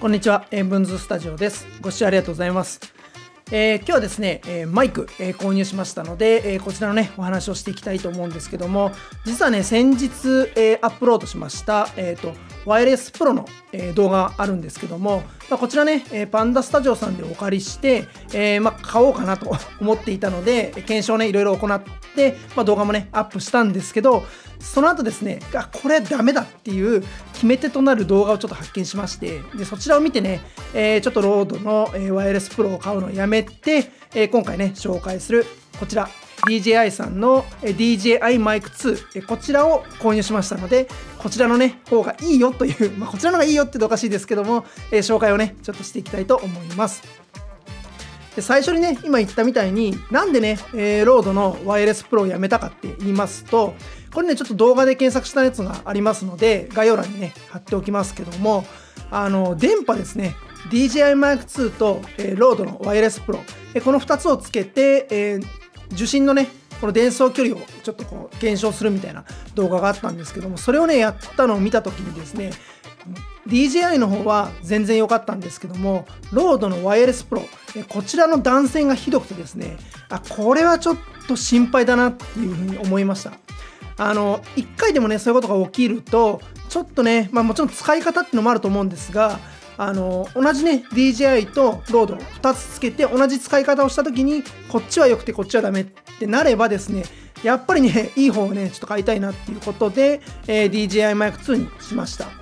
こんにちは、えー、ブンズスタジオです。ご視聴ありがとうございます。えー今日はですね、えーマイク、えー購入しましたので、えこちらのね、お話をしていきたいと思うんですけども、実はね、先日、えアップロードしました、えーと、ワイヤレスプロの、え動画があるんですけども、まあ、こちらね、えパンダスタジオさんでお借りして、えまあ、買おうかなと思っていたので、検証ね、いろいろ行って、まあ、動画もね、アップしたんですけど、その後ですね、あ、これダメだっていう決め手となる動画をちょっと発見しまして、でそちらを見てね、えーちょっとロードの、えーワイヤレスプロを買うのをやめて、えー今回ね、紹介するこちら、DJI さんの DJI Mic 2、えこちらを購入しましたので、こちらのね、方がいいよという、まあ、こちらの方がいいよって言うとおかしいですけども、え紹介をね、ちょっとしていきたいと思います。で最初にね今言ったみたいになんでね、えーロードのワイヤレスプロをやめたかって言いますとこれねちょっと動画で検索したやつがありますので概要欄にね貼っておきますけどもあの電波ですね DJI Mic 2と、えーロードのワイヤレスプロ、えこの2つをつけて、えー受信のねこの伝送距離をちょっとこう減少するみたいな動画があったんですけどもそれをねやったのを見た時にですね DJI の方は全然良かったんですけどもロードのワイヤレスプロこちらの断線がひどくてですねあこれはちょっと心配だなっていうふうに思いました。あの1回でもねそういうことが起きるとちょっとね、まあ、もちろん使い方っていうのもあると思うんですがあの同じね DJI とロード2つつけて同じ使い方をした時にこっちは良くてこっちはダメってなればですねやっぱりねいい方をねちょっと買いたいなっていうことで、えー DJI Mic 2にしました。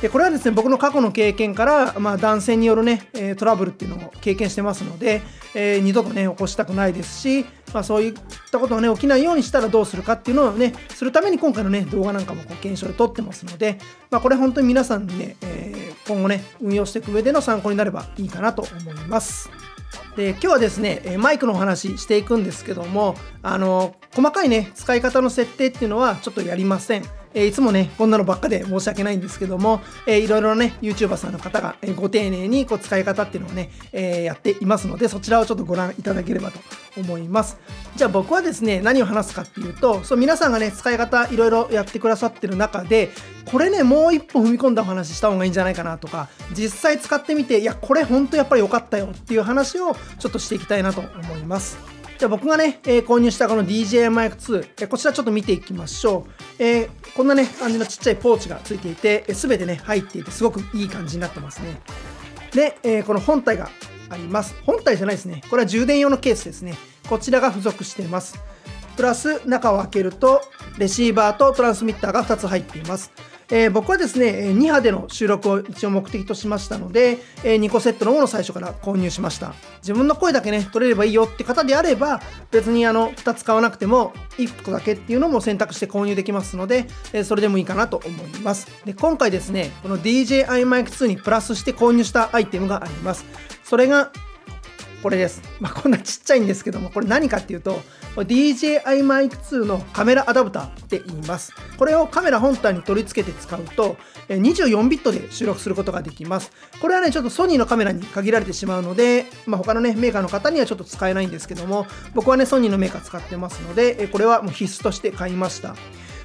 でこれはですね僕の過去の経験から、まあ、断線によるね、トラブルっていうのを経験してますので、えー二度とね起こしたくないですし、まあ、そういったことがね起きないようにしたらどうするかっていうのをねするために今回のね動画なんかもこう検証で撮ってますので、まあ、これ本当に皆さんにね、えー今後ね運用していく上での参考になればいいかなと思います。で今日はですねマイクのお話していくんですけどもあの細かいね使い方の設定っていうのはちょっとやりません。えーいつもねこんなのばっかで申し訳ないんですけども、えーいろいろね YouTuber さんの方が、えご丁寧にこう使い方っていうのをね、えーやっていますのでそちらをちょっとご覧いただければと思います。じゃあ僕はですね何を話すかっていうとそう皆さんがね使い方いろいろやってくださってる中でこれねもう一歩踏み込んだお話しした方がいいんじゃないかなとか実際使ってみていやこれ本当やっぱり良かったよっていう話をちょっとしていきたいなと思います。じゃあ僕がね、えー購入したこの DJI Mic 2、えーこちらちょっと見ていきましょう。えーこんなね、感じのちっちゃいポーチがついていて、すべてね、入っていて、すごくいい感じになってますね。で、えーこの本体があります。本体じゃないですね。これは充電用のケースですね。こちらが付属しています。プラス中を開けるとレシーバーとトランスミッターが2つ入っています。えー僕はですね2波での収録を一応目的としましたので、え2個セットのものを最初から購入しました。自分の声だけね取れればいいよって方であれば別にあの2つ買わなくても1個だけっていうのも選択して購入できますので、えーそれでもいいかなと思います。で今回ですねこの DJI Mic 2にプラスして購入したアイテムがあります。それがこれです。まあ、こんなちっちゃいんですけども、これ何かっていうと、これ DJI Mic 2のカメラアダプターって言います。これをカメラ本体に取り付けて使うと、24ビットで収録することができます。これはね、ちょっとソニーのカメラに限られてしまうので、まあ、他のね、メーカーの方にはちょっと使えないんですけども、僕はね、ソニーのメーカー使ってますので、これはもう必須として買いました。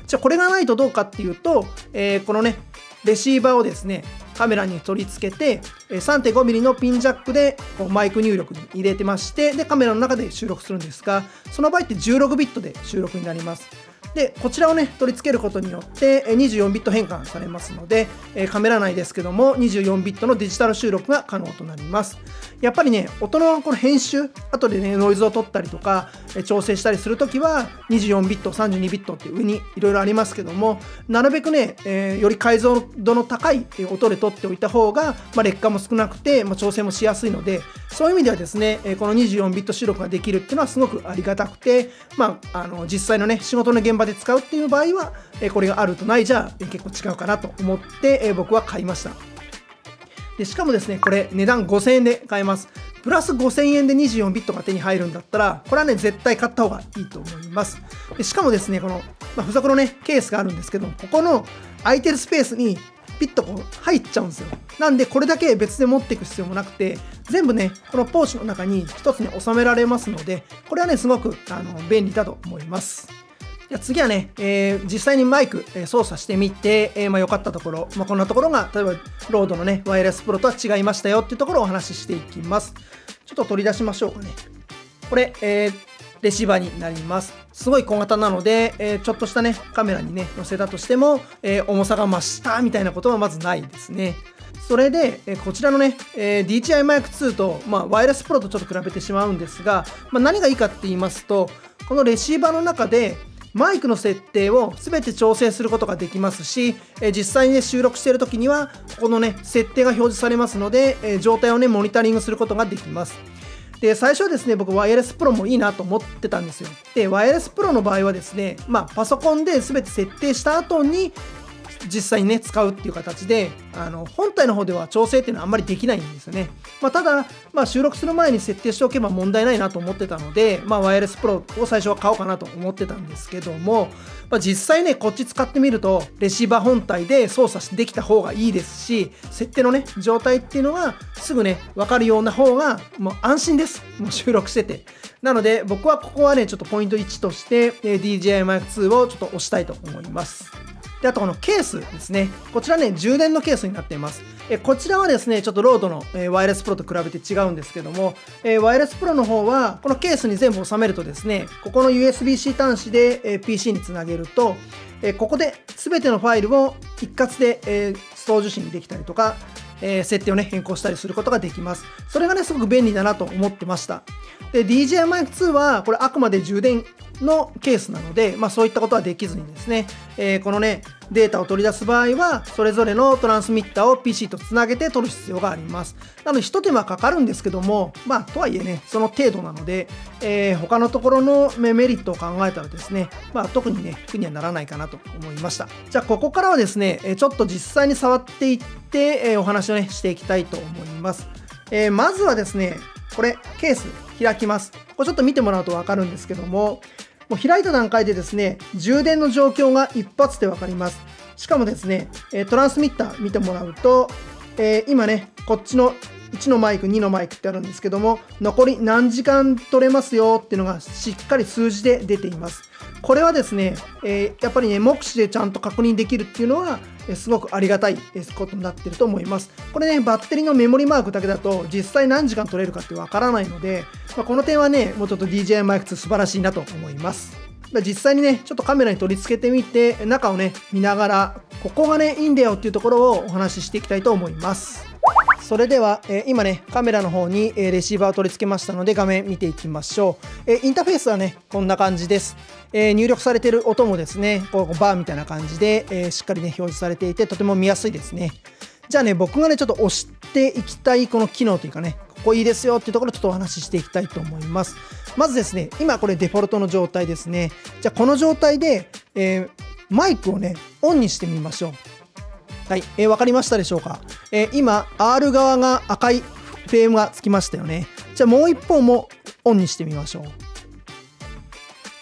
じゃあこれがないとどうかっていうと、えーこのねレシーバーをですねカメラに取り付けて 3.5mm のピンジャックでマイク入力に入れてましてでカメラの中で収録するんですがその場合って16ビットで収録になります。でこちらをね取り付けることによって24ビット変換されますのでカメラ内ですけども24ビットのデジタル収録が可能となります。やっぱりね音のこの編集後でねノイズを取ったりとか調整したりするときは24ビット32ビットって上にいろいろありますけどもなるべくね、えより解像度の高い音で撮っておいた方が、まあ、劣化も少なくて、まあ、調整もしやすいのでそういう意味ではですねこの24ビット収録ができるっていうのはすごくありがたくて、まあ、あの実際のね仕事の現現場で使うっていう場合はえこれがあるとないじゃえ結構違うかなと思ってえ僕は買いました。でしかもですねこれ値段5000円で買えます。プラス5000円で24ビットが手に入るんだったらこれはね絶対買った方がいいと思います。でしかもですねこの、まあ、付属のねケースがあるんですけどここの空いてるスペースにピッとこう入っちゃうんですよ。なんでこれだけ別で持っていく必要もなくて全部ねこのポーチの中に一つに収められますのでこれはねすごくあの便利だと思います。じゃ次はね、えー、実際にマイク、え、操作してみて、えー、まあ、良かったところ、まあ、こんなところが例えばロードのねワイヤレスプロとは違いましたよっていうところをお話ししていきます。ちょっと取り出しましょうかね。これ、えー、レシーバーになります。すごい小型なので、えちょっとしたねカメラにね載せたとしても、え重さが増したみたいなことはまずないですね。それで、えこちらのね、え DJI Mic 2と、まあ、ワイヤレスプロとちょっと比べてしまうんですが、まあ、何がいいかって言いますとこのレシーバーの中でマイクの設定を全て調整することができますし、え実際に、ね、収録している時にはここのね設定が表示されますので、え状態をねモニタリングすることができます。で最初はですね僕ワイヤレスプロもいいなと思ってたんですよ。でワイヤレスプロの場合はですねまあパソコンで全て設定した後に実際にね使うっていう形であの本体の方では調整っていうのはあんまりできないんですよね、まあ、ただ、まあ、収録する前に設定しておけば問題ないなと思ってたので、まあ、ワイヤレスプロを最初は買おうかなと思ってたんですけども、まあ、実際ねこっち使ってみるとレシーバー本体で操作できた方がいいですし設定のね状態っていうのがすぐね分かるような方がもう安心です。もう収録してて。なので僕はここはねちょっとポイント1として DJI Mic 2をちょっと押したいと思います。で、あとこのケースですね。こちらね、充電のケースになっています。えこちらはですね、ちょっとロードの、えワイヤレスプロと比べて違うんですけども、えワイヤレスプロの方は、このケースに全部収めるとですね、ここの USB-C 端子で、え PC につなげると、えここで全てのファイルを一括で、えストー受信できたりとか、え、設定をね、変更したりすることができます。それがね、すごく便利だなと思ってました。で、DJI Mic 2は、これあくまで充電のケースなので、まあ、そういったことはできずにですね、えー、このねデータを取り出す場合はそれぞれのトランスミッターを PC とつなげて取る必要があります。なので一手間かかるんですけどもまあとはいえねその程度なので、えー、他のところのメリットを考えたらですねまあ特にね苦にはならないかなと思いました。じゃあここからはですねちょっと実際に触っていって、えー、お話をねしていきたいと思います、えー、まずはですねこれケース開きます。これちょっと見てもらうと分かるんですけどももう開いた段階でですね、充電の状況が一発で分かります。しかもですね、トランスミッター見てもらうと、えー、今ね、こっちの1のマイク、2のマイクってあるんですけども、残り何時間取れますよっていうのがしっかり数字で出ています。これはですね、えー、やっぱりね、目視でちゃんと確認できるっていうのは、すごくありがたいことになってると思います。これね、バッテリーのメモリマークだけだと、実際何時間取れるかってわからないので、まあ、この点はね、もうちょっと DJI マイク2素晴らしいなと思います。実際にね、ちょっとカメラに取り付けてみて、中をね、見ながら、ここがね、いいんだよっていうところをお話ししていきたいと思います。それでは、えー、今ねカメラの方に、えー、レシーバーを取り付けましたので画面見ていきましょう、えー、インターフェースはねこんな感じです、え入力されてる音もですねこうバーみたいな感じで、えしっかりね表示されていてとても見やすいですね。じゃあね僕がねちょっと押していきたいこの機能というかねここいいですよっていうところちょっとお話ししていきたいと思います。まずですね今これデフォルトの状態ですね。じゃあこの状態で、えマイクをねオンにしてみましょう。はい、えー、分かりましたでしょうか、えー、今 R 側が赤いフレームがつきましたよね。じゃあもう一方もオンにしてみましょう。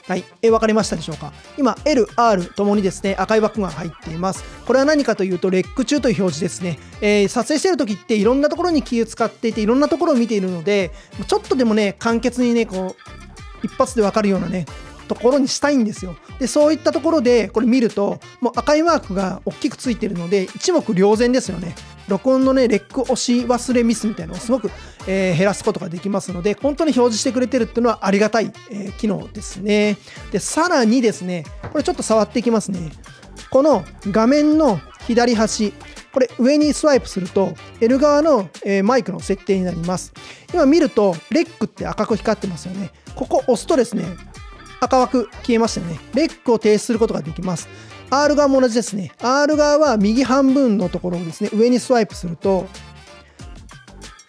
はい、えー、分かりましたでしょうか？今 L、R ともにですね赤い枠が入っています。これは何かというとレック中という表示ですね、えー、撮影してる時っていろんなところに気を使っていていろんなところを見ているのでちょっとでもね簡潔にねこう一発で分かるようなねところにしたいんですよ。で、そういったところでこれ見ると、もう赤いマークが大きくついてるので、一目瞭然ですよね。録音のね、レック押し忘れミスみたいなのをすごく、えー、減らすことができますので、本当に表示してくれてるっていうのはありがたい、えー、機能ですね。で、さらにですね、これちょっと触っていきますね。この画面の左端、これ上にスワイプすると L 側の、え、マイクの設定になります。今見るとレックって赤く光ってますよね。ここ押すとですね、赤枠消えましたよね。レックを停止することができます。R 側も同じですね。R 側は右半分のところをですね、上にスワイプすると、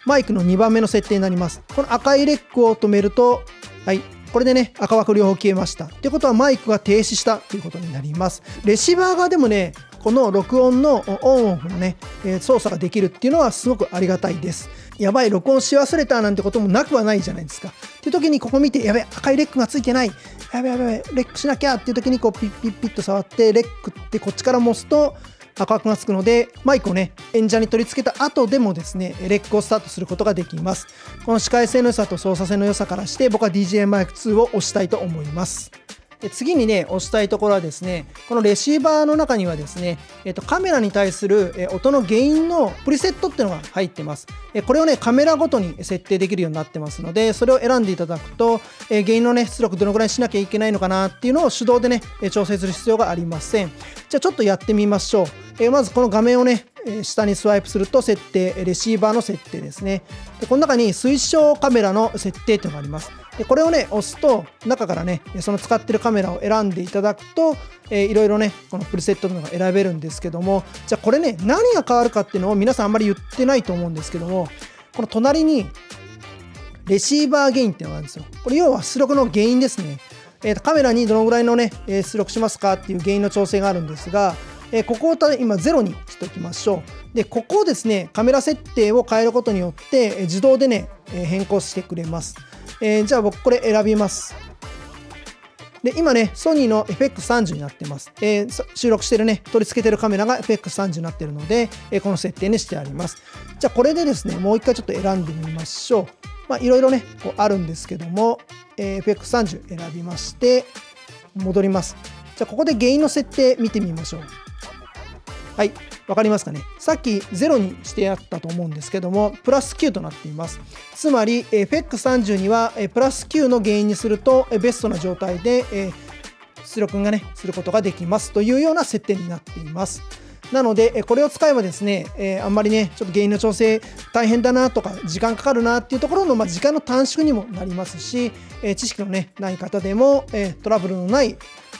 マイクの2番目の設定になります。この赤いレックを止めると、はい、これでね、赤枠両方消えました。ってことはマイクが停止したということになります。レシーバー側でもね、この録音のオンオフのね、え操作ができるっていうのはすごくありがたいです。やばい、録音し忘れたなんてこともなくはないじゃないですか。っていう時にここ見て、やべ、赤いレックがついてない。やべやべレックしなきゃっていう時にこうピッピッピッと触ってレックってこっちから持つと赤枠がつくのでマイクをね演者に取り付けた後でもですねレックをスタートすることができます。この視界性の良さと操作性の良さからして僕は DJI マイク2を押したいと思います。で次にね、押したいところはですね、このレシーバーの中にはですね、えっと、カメラに対する音の原因のプリセットっていうのが入ってます。これをね、カメラごとに設定できるようになってますので、それを選んでいただくと、原因のね、出力どのくらいしなきゃいけないのかなっていうのを手動でね、調整する必要がありません。じゃあちょっとやってみましょう。えまずこの画面をね、下にスワイプすると設定、レシーバーの設定ですね。でこの中に推奨カメラの設定というのがあります。でこれをね、押すと、中からね、その使ってるカメラを選んでいただくと、えー、いろいろね、このプリセットというのが選べるんですけども、じゃあこれね、何が変わるかっていうのを皆さんあんまり言ってないと思うんですけども、この隣に、レシーバーゲインっていうのがあるんですよ。これ要は出力の原因ですね。えー、とカメラにどのぐらいのね、出力しますかっていう原因の調整があるんですが、えここを今0にしておきましょう。で、ここをですね、カメラ設定を変えることによって、え自動でね、え変更してくれます。えー、じゃあ僕これ選びます。で、今ね、ソニーの FX30 になってます。えー、収録してるね、取り付けてるカメラが FX30 になってるので、えー、この設定にしてあります。じゃあこれでですね、もう一回ちょっと選んでみましょう。まあ、いろいろね、こうあるんですけども、えー、FX30 選びまして、戻ります。じゃあここで原因の設定見てみましょう。はい。わかりますかね？さっき0にしてあったと思うんですけども、プラス9となっています。つまり、FX30 にはプラス9の原因にするとベストな状態で出力がね、することができますというような設定になっています。なので、これを使えばですね、えあんまりね、ちょっと原因の調整大変だなとか、時間かかるなっていうところの、ま時間の短縮にもなりますし、え知識のね、ない方でも、えトラブルのない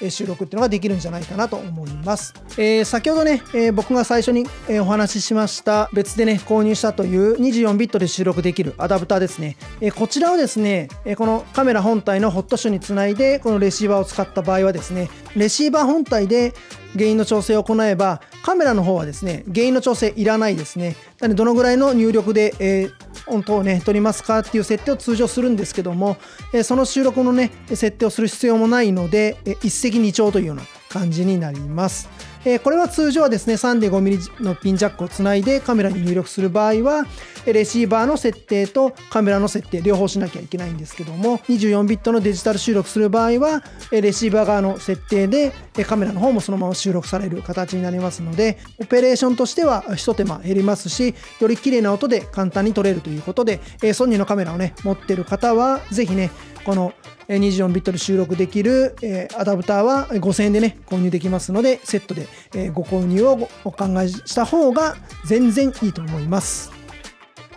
収録っていうのができるんじゃないかなと思います。えー、先ほどね、えー、僕が最初に、お話ししました別でね、購入したという24ビットで収録できるアダプターですね。えこちらをですね、えこのカメラ本体のホットシュにつないで、このレシーバーを使った場合はですね、レシーバー本体で原因の調整を行えば、カメラの方はですね、原因の調整いらないですね。なので、どのぐらいの入力で、えー、音をね、取りますかっていう設定を通常するんですけども、えその収録のね、設定をする必要もないので、え一石二鳥というような感じになります。えこれは通常はですね 3.5mm のピンジャックをつないでカメラに入力する場合はレシーバーの設定とカメラの設定両方しなきゃいけないんですけども24ビットのデジタル収録する場合はレシーバー側の設定でカメラの方もそのまま収録される形になりますのでオペレーションとしては一手間減りますしより綺麗な音で簡単に撮れるということでソニーのカメラをね持ってる方はぜひねこの24ビットで収録できるアダプターは5000円でね購入できますのでセットでご購入をお考えした方が全然いいと思います。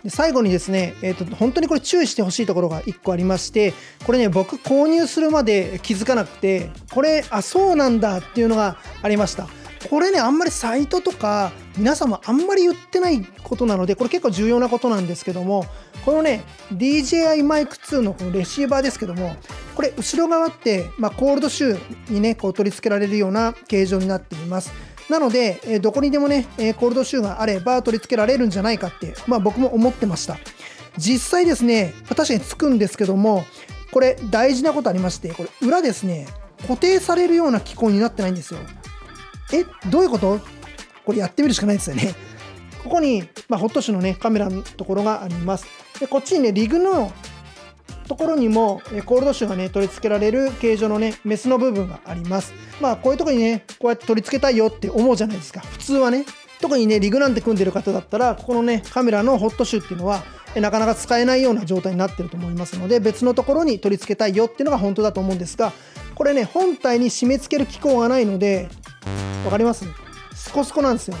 で最後にですね、えーと、本当にこれ注意してほしいところが1個ありましてこれね僕購入するまで気づかなくてこれあそうなんだっていうのがありましたこれねあんまりサイトとか皆様あんまり言ってないことなのでこれ結構重要なことなんですけどもこのね DJI Mic 2のこのレシーバーですけどもこれ後ろ側って、まあ、コールドシューにねこう取り付けられるような形状になっています。なので、えどこにでもね、えコールドシューがあれば取り付けられるんじゃないかって、まあ、僕も思ってました。実際ですね、確かにつくんですけどもこれ大事なことありましてこれ裏ですね固定されるような機構になってないんですよ。えどういうこと？これやってみるしかないですよね。ここに、まあ、ホットシュのねカメラのところがあります。でこっちにねリグのところにもコールド種がね取り付けられる形状のねメスの部分があります。まあこういうとこにねこうやって取り付けたいよって思うじゃないですか。普通はね。特にねリグなんて組んでる方だったらここのねカメラのホットシュっていうのはなかなか使えないような状態になってると思いますので別のところに取り付けたいよっていうのが本当だと思うんですがこれね本体に締め付ける機構がないので分かります？スコスコなんですよ。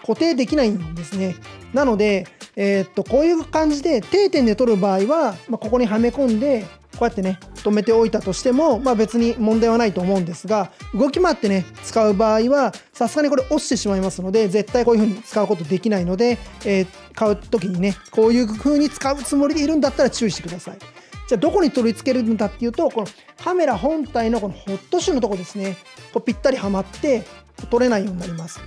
固定できないんですね。なのでえー、っとこういう感じで定点で取る場合は、まあ、ここにはめ込んでこうやってね止めておいたとしても、まあ、別に問題はないと思うんですが動き回ってね使う場合はさすがにこれ落ちてしまいますので絶対こういう風に使うことできないので、えー、買う時にねこういう風に使うつもりでいるんだったら注意してください。じゃあどこに取り付けるんだっていうとこのカメラ本体のこのホットシューのとこですねこうぴったりはまって取れないようになります。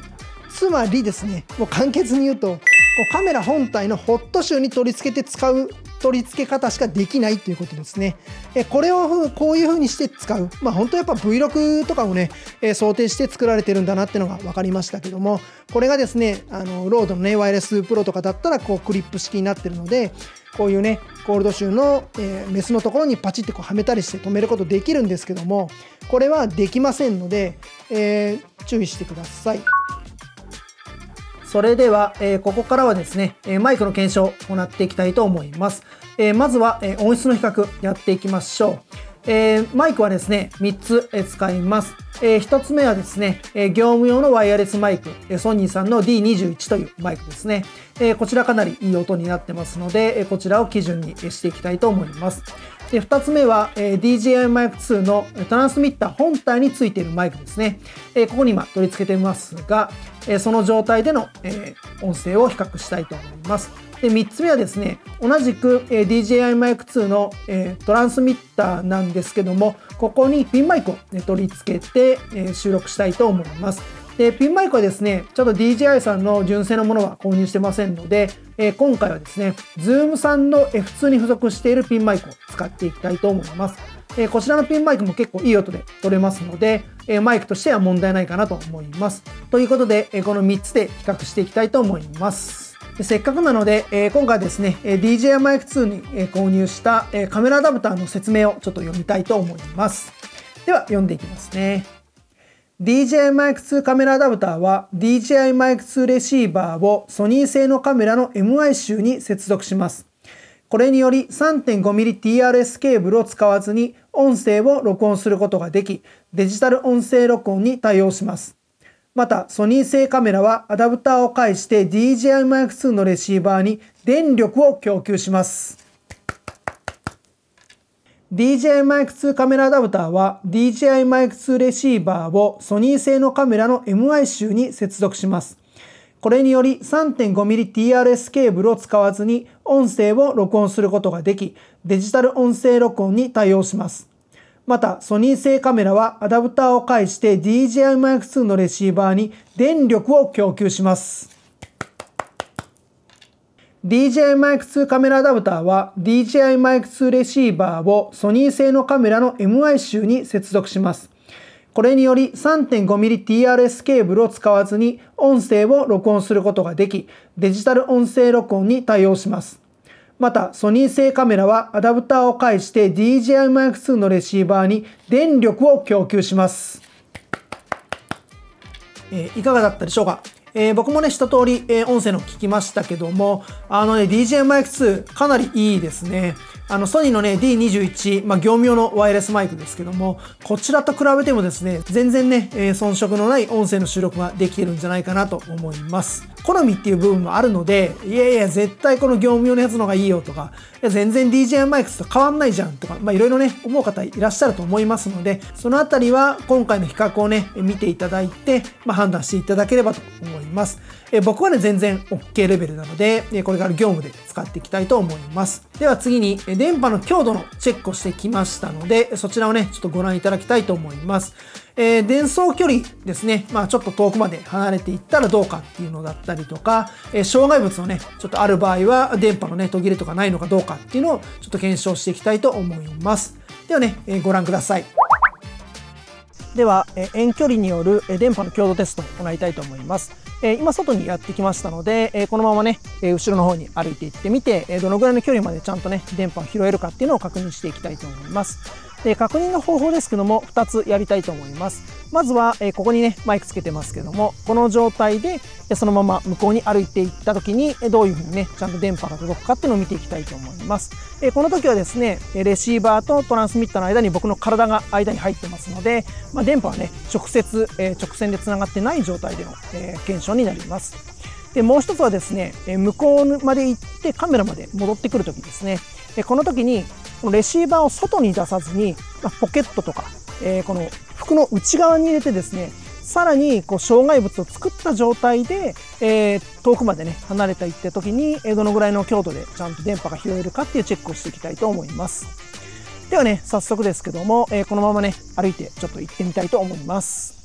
つまりですねもう簡潔に言うとこうカメラ本体のホットシューに取り付けて使う取り付け方しかできないっていうことですね。えこれをこういう風にして使う。まあ本当やっぱ Vlog とかをね、え想定して作られてるんだなっていうのが分かりましたけども、これがですね、あのロードのね、ワイヤレスプロとかだったらこうクリップ式になってるので、こういうね、コールドシューの、えー、メスのところにパチッてこうはめたりして止めることできるんですけども、これはできませんので、えー、注意してください。それでは、えー、ここからはですね、えマイクの検証を行っていきたいと思います。えまずは、え音質の比較やっていきましょう。えー、マイクはですね、3つ、使います。えー、1つ目はですね、え業務用のワイヤレスマイク、ソニーさんの D21 というマイクですね。えこちらかなりいい音になってますので、こちらを基準にしていきたいと思います。で2つ目は、え DJI Mic 2のトランスミッター本体についているマイクですね。えここに今取り付けてますが、えその状態での、え音声を比較したいと思います。で3つ目はですね同じく、え DJI Mic 2の、えトランスミッターなんですけどもここにピンマイクを、ね、取り付けて、え収録したいと思います。で、ピンマイクはですね、ちょっと DJI さんの純正のものは購入してませんので、え、今回はですね、Zoom さんの F2 に付属しているピンマイクを使っていきたいと思います。え、こちらのピンマイクも結構いい音で撮れますので、え、マイクとしては問題ないかなと思います。ということで、えこの3つで比較していきたいと思います。せっかくなので、えー、今回ですね、DJI Mic 2に、購入した、カメラアダプターの説明をちょっと読みたいと思います。では読んでいきますね。DJI Mic 2カメラアダプターは DJI Mic 2レシーバーをソニー製のカメラの MI 集に接続します。これにより 3.5mmTRS ケーブルを使わずに音声を録音することができ、デジタル音声録音に対応します。また、ソニー製カメラはアダプターを介して DJI Mic 2のレシーバーに電力を供給します。DJI Mic 2カメラアダプターは DJI Mic 2レシーバーをソニー製のカメラの MI 集に接続します。これにより 3.5mmTRS ケーブルを使わずに音声を録音することができ、デジタル音声録音に対応します。また、ソニー製カメラはアダプターを介して DJI Mic 2のレシーバーに電力を供給します。DJI Mic 2カメラアダプターは DJI Mic 2レシーバーをソニー製のカメラの MI 集に接続します。これにより 3.5mmTRS ケーブルを使わずに音声を録音することができ、デジタル音声録音に対応します。また、ソニー製カメラはアダプターを介して DJI Mic 2のレシーバーに電力を供給します。えー、いかがだったでしょうか？えー、僕もね、一通り、えー、音声の聞きましたけども、あのね、DJI Mic 2かなりいいですね。あの、ソニーのね、D21、まあ、業務用のワイヤレスマイクですけども、こちらと比べてもですね、全然ね、えー、遜色のない音声の収録ができてるんじゃないかなと思います。好みっていう部分もあるので、いやいや、絶対この業務用のやつの方がいいよとか、いや全然 DJI マイクと変わんないじゃんとか、まあいろいろね、思う方いらっしゃると思いますので、そのあたりは今回の比較をね、見ていただいて、まあ判断していただければと思います。え僕はね、全然 OK レベルなので、これから業務で使っていきたいと思います。では次に、電波の強度のチェックをしてきましたので、そちらをね、ちょっとご覧いただきたいと思います。えー、伝送距離ですね、まあちょっと遠くまで離れていったらどうかっていうのだったりとか、えー、障害物のね、ちょっとある場合は電波のね、途切れとかないのかどうかっていうのをちょっと検証していきたいと思います。ではね、えー、ご覧ください。では、え遠距離による電波の強度テストを行いたいと思います。え今外にやってきましたので、えこのままね、え後ろの方に歩いていってみて、えどのぐらいの距離までちゃんとね、電波を拾えるかっていうのを確認していきたいと思います。で、確認の方法ですけども、2つやりたいと思います。まずは、えここにね、マイクつけてますけども、この状態で、そのまま向こうに歩いていった時に、どういうふうにね、ちゃんと電波が届くかっていうのを見ていきたいと思います。えこの時はですね、レシーバーとトランスミッターの間に僕の体が間に入ってますので、まあ、電波はね、直接、え直線で繋がってない状態での、え検証になります。で、もう一つはですね、向こうまで行ってカメラまで戻ってくる時ですね。この時にレシーバーを外に出さずに、まポケットとか、えー、この服の内側に入れてですね、さらにこう障害物を作った状態で、えー、遠くまでね、離れた行った時に、どのぐらいの強度でちゃんと電波が拾えるかっていうチェックをしていきたいと思います。ではね、早速ですけども、えー、このままね、歩いてちょっと行ってみたいと思います。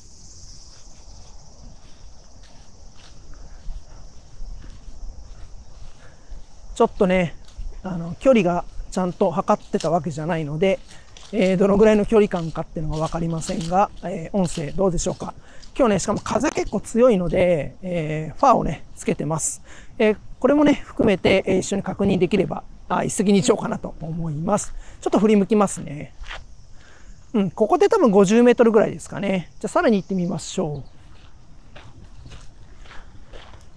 ちょっとね、あの、距離がちゃんと測ってたわけじゃないので、えー、どのぐらいの距離感かっていうのが分かりませんが、えー、音声どうでしょうか。今日ね、しかも風結構強いので、えー、ファーをね、つけてます。えこれもね、含めて、え一緒に確認できれば、あ、一石二鳥かなと思います。ちょっと振り向きますね。うん、ここで多分50メートルぐらいですかね。じゃあさらに行ってみましょう。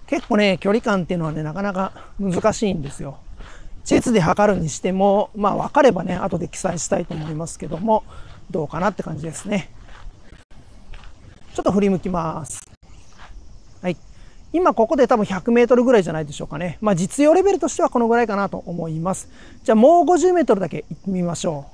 結構ね、距離感っていうのはね、なかなか難しいんですよ。地図で測るにしても、まあ分かればね、後で記載したいと思いますけども、どうかなって感じですね。ちょっと振り向きます。はい。今ここで多分100メートルぐらいじゃないでしょうかね。まあ実用レベルとしてはこのぐらいかなと思います。じゃあもう50メートルだけ行ってみましょう。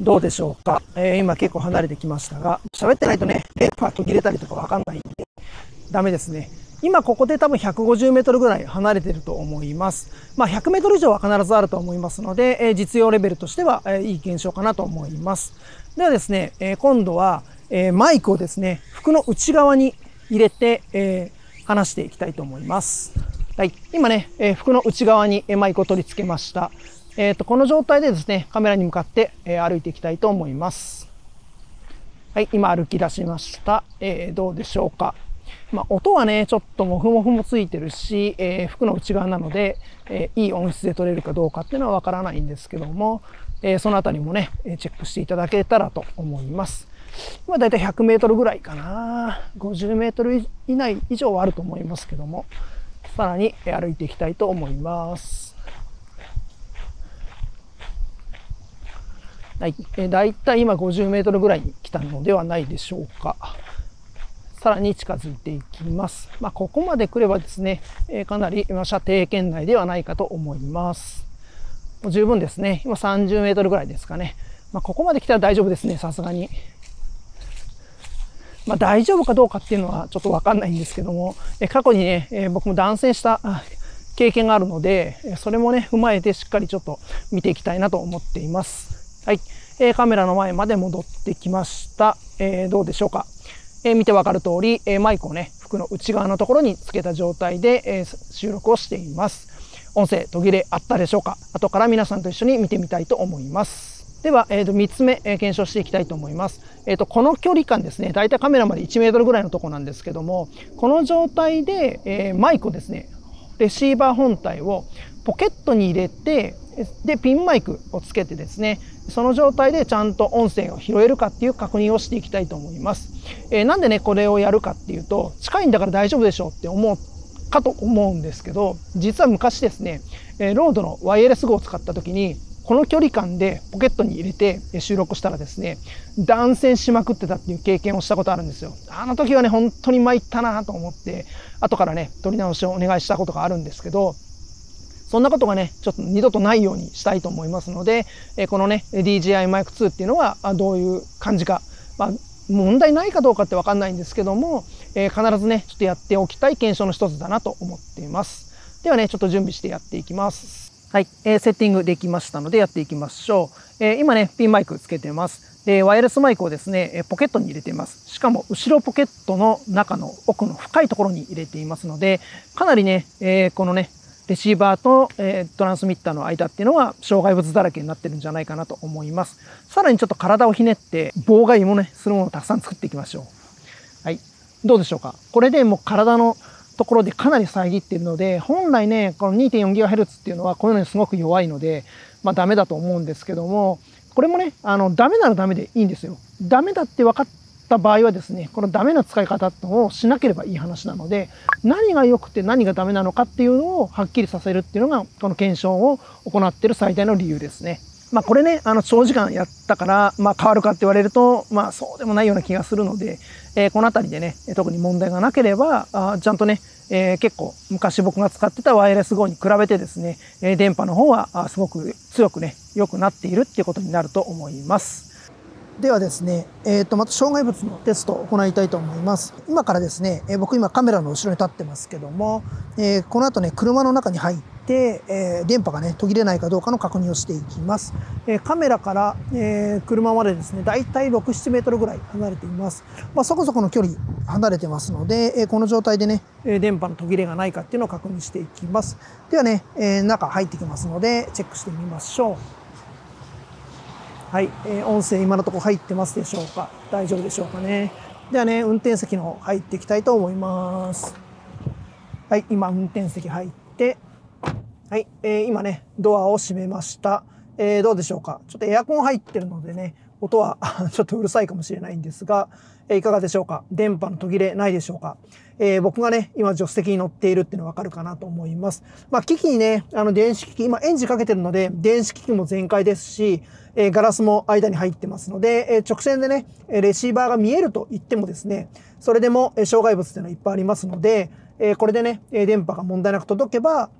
どうでしょうか、えー、今結構離れてきましたが、喋ってないとね、レーパー途切れたりとかわかんないんで、ダメですね。今ここで多分150メートルぐらい離れてると思います。まあ100メートル以上は必ずあると思いますので、え、実用レベルとしては、え、いい現象かなと思います。ではですね、え、今度は、えマイクをですね、服の内側に入れて、え話していきたいと思います。はい。今ね、え服の内側にマイクを取り付けました。えっ、ー、と、この状態でですね、カメラに向かって、えー、歩いていきたいと思います。はい、今歩き出しました。えー、どうでしょうか。まあ、音はね、ちょっともふもふもついてるし、えー、服の内側なので、えー、いい音質で撮れるかどうかっていうのはわからないんですけども、えー、そのあたりもね、チェックしていただけたらと思います。今だいたい100メートルぐらいかな。50メートル以内以上はあると思いますけども、さらに歩いていきたいと思います。はい、えー、だいたい今50メートルぐらいに来たのではないでしょうか。さらに近づいていきます。まあ、ここまで来ればですね、えー、かなり射程圏内ではないかと思います。もう十分ですね。今30メートルぐらいですかね。まあ、ここまで来たら大丈夫ですね、さすがに。まあ、大丈夫かどうかっていうのはちょっとわかんないんですけども、え過去にね、え僕も断線した経験があるので、それもね、踏まえてしっかりちょっと見ていきたいなと思っています。はい。えー、カメラの前まで戻ってきました。えー、どうでしょうか。えー、見てわかる通り、えマイクをね、服の内側のところにつけた状態で、え収録をしています。音声途切れあったでしょうか後から皆さんと一緒に見てみたいと思います。では、えー、と3つ目、え、検証していきたいと思います。えー、とこの距離感ですね、だいたいカメラまで1メートルぐらいのとこなんですけども、この状態で、え、マイクをですね、レシーバー本体をポケットに入れて、で、ピンマイクをつけてですね、その状態でちゃんと音声を拾えるかっていう確認をしていきたいと思います。えー、なんでね、これをやるかっていうと、近いんだから大丈夫でしょうって思うかと思うんですけど、実は昔ですね、えー、ロードのワイヤレス号を使った時に、この距離感でポケットに入れて収録したらですね、断線しまくってたっていう経験をしたことあるんですよ。あの時はね、本当に参ったなと思って、後からね、撮り直しをお願いしたことがあるんですけど、そんなことがね、ちょっと二度とないようにしたいと思いますので、えこのね、DJI Mic 2っていうのはどういう感じか、まあ、問題ないかどうかってわかんないんですけども、え、必ずね、ちょっとやっておきたい検証の一つだなと思っています。ではね、ちょっと準備してやっていきます。はい、えー、セッティングできましたのでやっていきましょう。え、今ね、ピンマイクつけてます。で、ワイヤレスマイクをですね、ポケットに入れています。しかも、後ろポケットの中の奥の深いところに入れていますので、かなりね、えー、このね、レシーバーと、え、トランスミッターの間っていうのは障害物だらけになってるんじゃないかなと思います。さらにちょっと体をひねって妨害もね、するものをたくさん作っていきましょう。はい。どうでしょうか？これでもう体のところでかなり遮っているので、本来ね、この 2.4GHz っていうのはこういうのにすごく弱いので、まあダメだと思うんですけども、これもね、あの、ダメならダメでいいんですよ。ダメだって分かった場合はですね、このダメな使い方ってのをしなければいい話なので、何が良くて何がダメなのかっていうのをはっきりさせるっていうのが、この検証を行ってる最大の理由ですね。まあこれね、あの長時間やったから、まあ変わるかって言われると、まあそうでもないような気がするので、えー、この辺りでね、特に問題がなければ、あちゃんとね、えー、結構昔僕が使ってたワイヤレス号に比べてですね、え、電波の方はすごく強くね、良くなっているっていうことになると思います。ではですね、えー、とまた障害物のテストを行いたいと思います。今からですね、えー、僕今カメラの後ろに立ってますけども、えー、この後ね車の中に入ってえー、電波がね途切れないかどうかの確認をしていきます、え、カメラから、え、車までですねだいたい67メートルぐらい離れています、まあ、そこそこの距離離れてますので、えー、この状態でね電波の途切れがないかっていうのを確認していきます。ではね、え、中入ってきますのでチェックしてみましょう。はい、えー、音声今のとこ入ってますでしょうか？大丈夫でしょうかね？ではね運転席の方入っていきたいと思います。はい今運転席入ってはい、えー、今ね、ドアを閉めました。えー、どうでしょうか？ちょっとエアコン入ってるのでね、音はちょっとうるさいかもしれないんですが、えー、いかがでしょうか？電波の途切れないでしょうか、えー、僕がね、今助手席に乗っているっていうのわかるかなと思います。まあ、機器にね、あの電子機器、今エンジンかけてるので、電子機器も全開ですし、えー、ガラスも間に入ってますので、えー、直線でね、レシーバーが見えると言ってもですね、それでも障害物っていうのはいっぱいありますので、え、これでね、電波が問題なく届けば、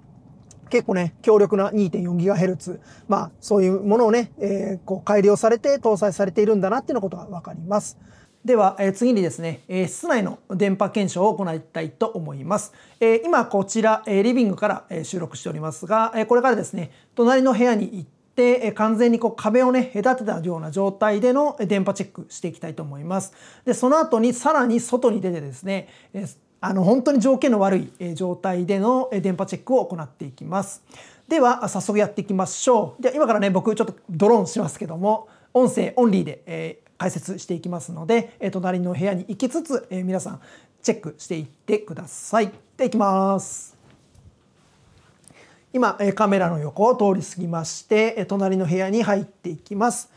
結構ね、強力な 2.4GHz、まあ、そういうものをね、え、こう改良されて搭載されているんだなっていうのことがわかります。では、え、次にですね、え、室内の電波検証を行いたいと思います。え、今こちら、え、リビングから、え、収録しておりますが、え、これからですね、隣の部屋に行って、え、完全にこう壁をね、隔てたような状態での電波チェックしていきたいと思います。で、その後にさらに外に出てですね、えあの本当に条件の悪い状態での電波チェックを行っていきます。では早速やっていきましょう。では今からね僕ちょっとドローンしますけども音声オンリーで、え、解説していきますので、えー、隣の部屋に行きつつ、えー、皆さんチェックしていってください。でいきます。今えカメラの横を通り過ぎましてえ隣の部屋に入っていきます。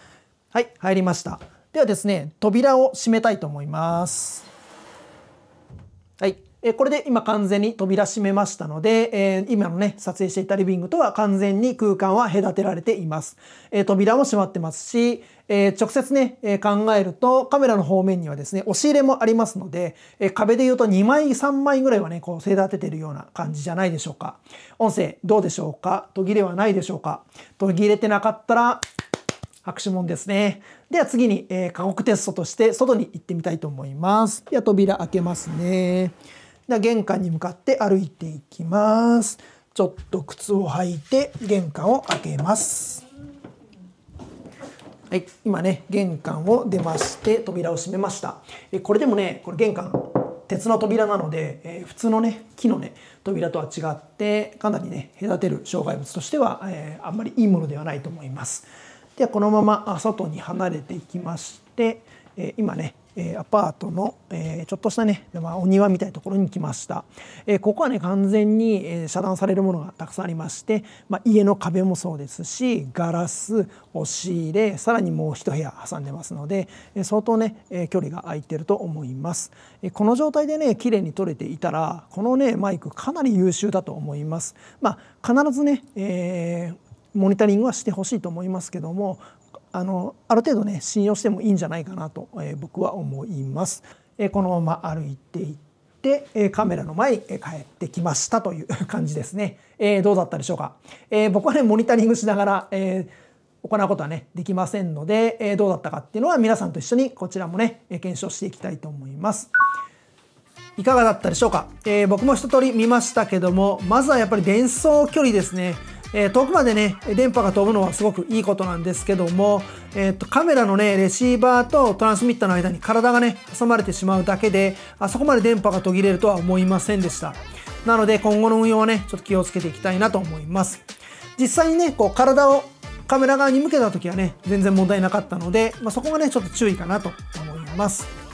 はい入りました。ではですね扉を閉めたいと思います。はい。えこれで今完全に扉閉めましたので、え今のね、撮影していたリビングとは完全に空間は隔てられています。え扉も閉まってますし、え直接ね、え考えるとカメラの方面にはですね、押し入れもありますので、え壁で言うと2枚3枚ぐらいはね、こう隔ててるような感じじゃないでしょうか。音声どうでしょうか？途切れはないでしょうか？途切れてなかったら、拍手門ですね。では次に、えー、過酷テストとして外に行ってみたいと思います。では扉開けますね。で玄関に向かって歩いていきます。ちょっと靴を履いて玄関を開けます。はい、今ね玄関を出まして扉を閉めました。えこれでもねこれ玄関鉄の扉なので、えー、普通のね木のね扉とは違ってかなりね隔てる障害物としては、えー、あんまりいいものではないと思います。ではこのまま外に離れていきまして、え今ねえアパートの、えちょっとしたね、まあ、お庭みたいなところに来ました、えここはね完全に、え遮断されるものがたくさんありまして、まあ、家の壁もそうですしガラス押し入れさらにもう一部屋挟んでますので、え相当ね、え距離が空いてると思います、えこの状態でね綺麗に撮れていたらこのねマイクかなり優秀だと思います。まあ必ずね、えーモニタリングはしてほしいと思いますけどもあのある程度ね信用してもいいんじゃないかなと、えー、僕は思います。えー、このまま歩いていってえカメラの前に帰ってきましたという感じですね。えー、どうだったでしょうか？えー、僕はねモニタリングしながら、えー、行うことはねできませんので、えー、どうだったかっていうのは皆さんと一緒にこちらもね検証していきたいと思います。いかがだったでしょうか、えー、僕も一通り見ましたけどもまずはやっぱり伝送距離ですね。えー、遠くまでね電波が飛ぶのはすごくいいことなんですけども、えーと、カメラのねレシーバーとトランスミッターの間に体がね挟まれてしまうだけであそこまで電波が途切れるとは思いませんでした。なので今後の運用はねちょっと気をつけていきたいなと思います。実際にねこう体をカメラ側に向けた時はね全然問題なかったので、まあ、そこがねちょっと注意かなと思います。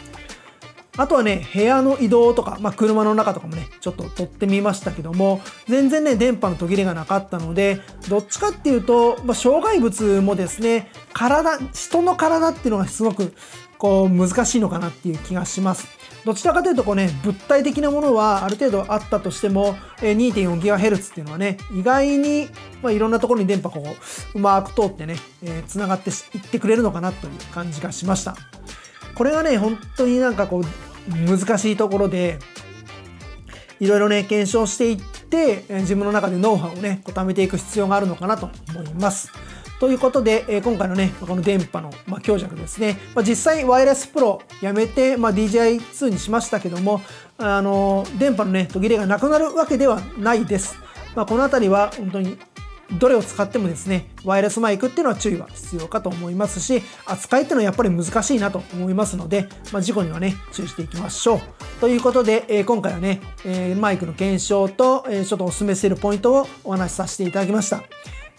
あとはね、部屋の移動とか、まあ、車の中とかもね、ちょっと撮ってみましたけども、全然ね、電波の途切れがなかったので、どっちかっていうと、まあ、障害物もですね、体、人の体っていうのがすごく、こう、難しいのかなっていう気がします。どちらかというと、こうね、物体的なものはある程度あったとしても、2.4GHz っていうのはね、意外に、まあ、いろんなところに電波こう、うまく通ってね、えー、繋がっていってくれるのかなという感じがしました。これがね、本当になんかこう、難しいところで、いろいろね、検証していって、自分の中でノウハウをね、こう貯めていく必要があるのかなと思います。ということで、え、今回のね、この電波の、ま、強弱ですね、ま、実際ワイヤレスプロやめて、まあ、DJI2 にしましたけども、あの、電波のね、途切れがなくなるわけではないです。まあ、この辺りは本当にどれを使ってもですね、ワイヤレスマイクっていうのは注意は必要かと思いますし、扱いっていうのはやっぱり難しいなと思いますので、まあ、事故にはね、注意していきましょう。ということで、えー、今回はね、えー、マイクの検証と、えー、ちょっとお勧めしているポイントをお話しさせていただきました。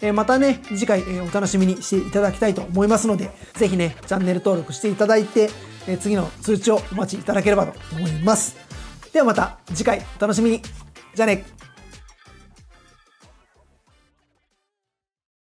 えまたね、次回、えお楽しみにしていただきたいと思いますので、ぜひね、チャンネル登録していただいて、え次の通知をお待ちいただければと思います。ではまた次回お楽しみに。じゃあね。